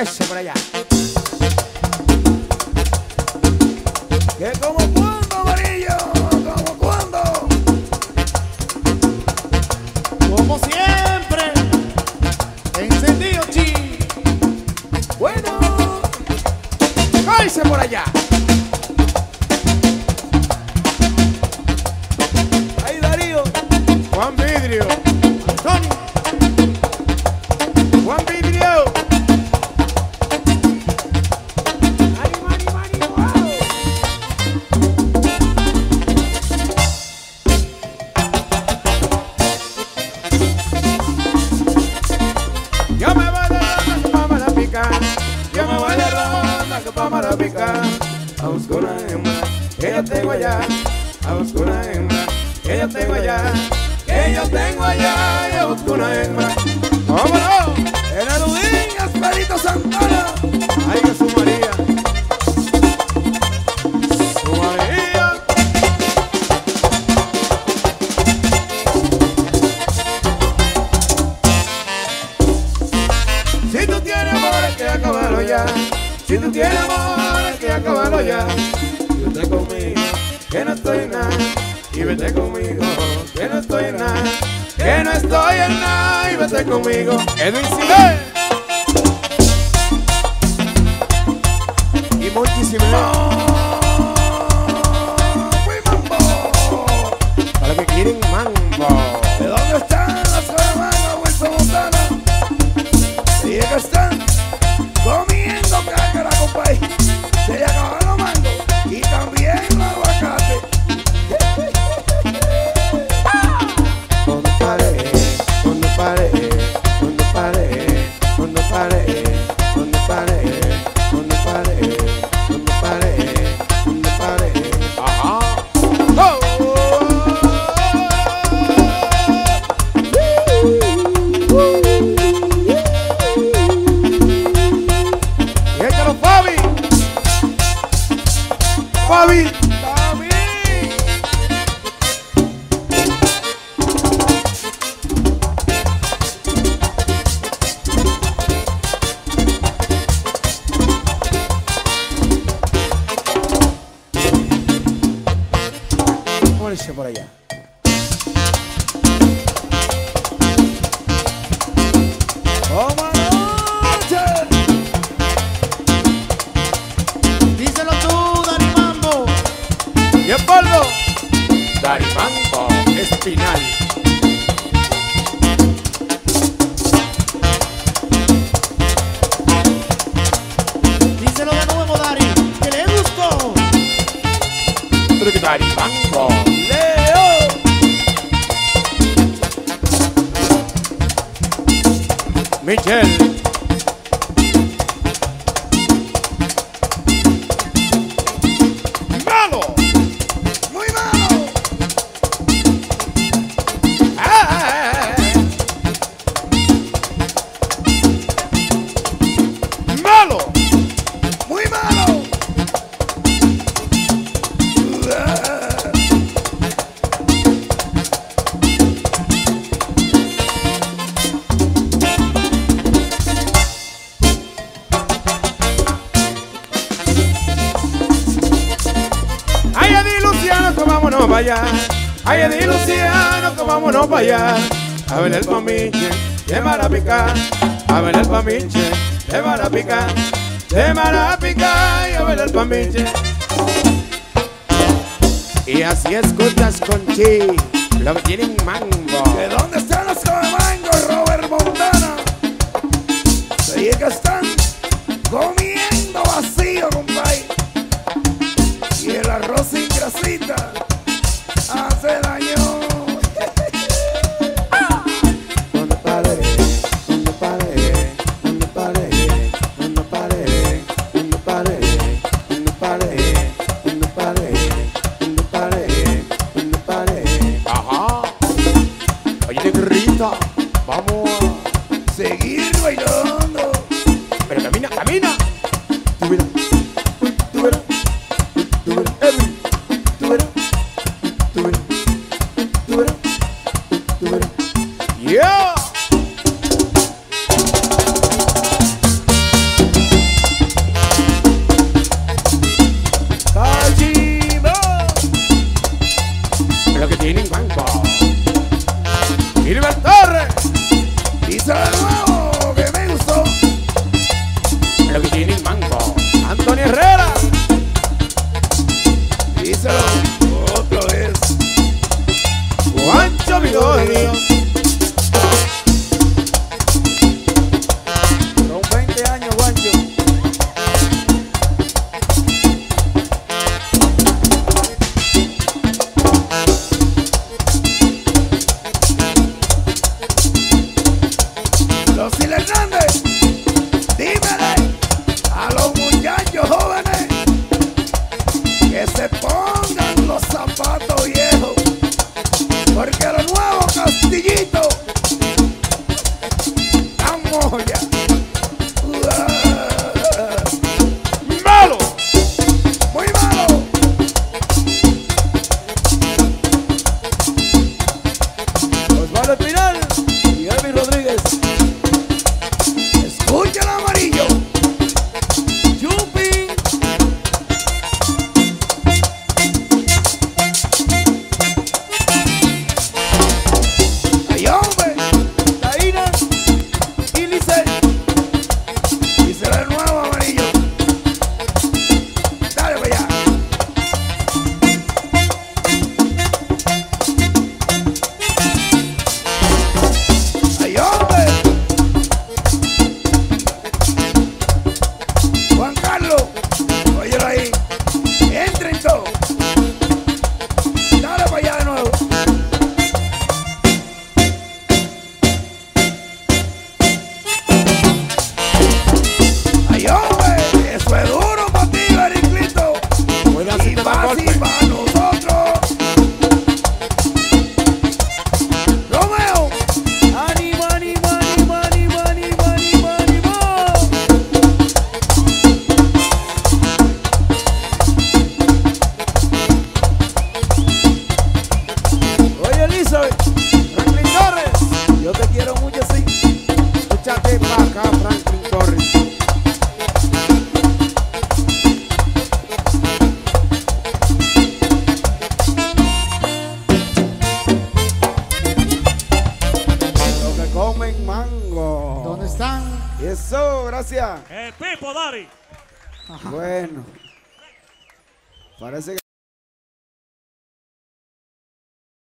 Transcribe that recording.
Ese por allá. Que como Vidrio. Antonio. Juan Vidrio. Mari, wow. Yo me voy de ronda Marapica. Yo me voy de ronda. A buscar una hembra que yo tengo allá. A buscar una hembra que yo tengo allá. Que yo tengo allá. Y a buscar una hembra. ¡Vámonos! En Eludín, Esperito Santana. ¡Ay, Jesús María! ¡Su María! Si tú tienes amor, hay que acabarlo ya. Si tú tienes amor, hay que acabarlo ya. Vete conmigo, que no estoy nada. Y vete conmigo, que no estoy en nada. Que no estoy en nada. Y vete conmigo, Edwin. Y muchísimo. por allá. Díselo tú, Dani Mambo. Y el polvo. Dani Mambo Espinal. Michelle. Allá. Ay, Eddie Luciano, que vámonos para allá. A ver el pamiche, de Marapica. A ver el pamiche, de Marapica. De Marapica, y a ver el pamiche. Y así escuchas con chi, lo que tienen mango. ¿De dónde están los mangos, cuando pare. Ajá. Oye, lo que tienen banco. Gilbert Torres. Y Elizabeth, Franklin Torres. Yo te quiero mucho, sí. Escúchate para acá, Franklin Torres. Lo que comen mango. ¿Dónde están? Eso, gracias. El Pipo, Dari. Bueno. Parece que